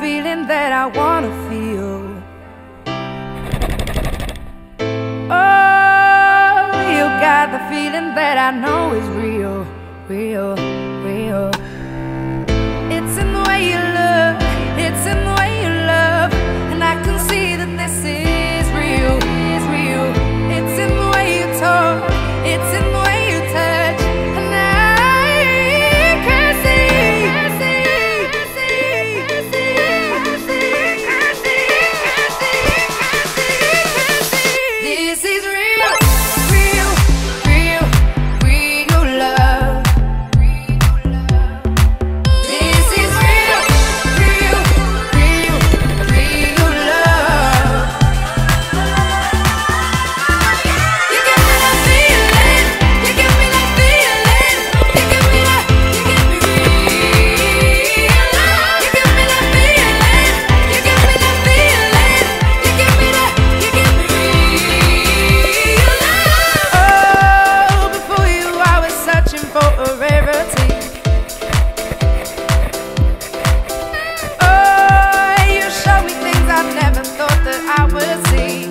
feeling that I wanna feel. Oh, you got the feeling that I know is real, real, real. see.